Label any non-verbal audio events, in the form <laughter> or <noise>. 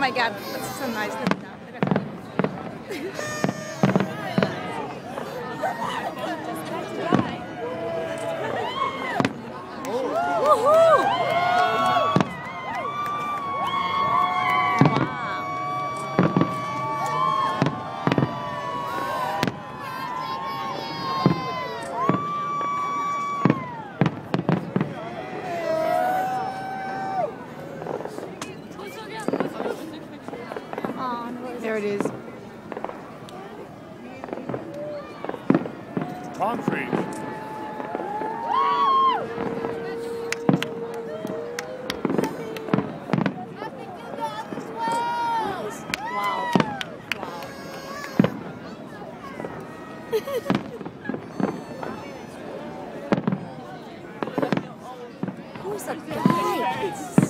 my god, that's so nice. <laughs> There it is. Concrete. Wow. Who's the guy?